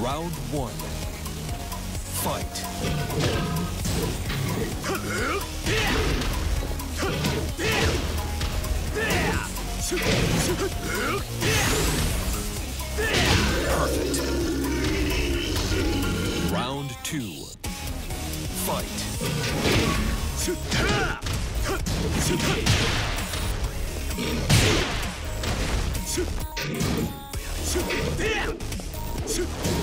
Round one. Perfect. Round two. Fight. Yeah.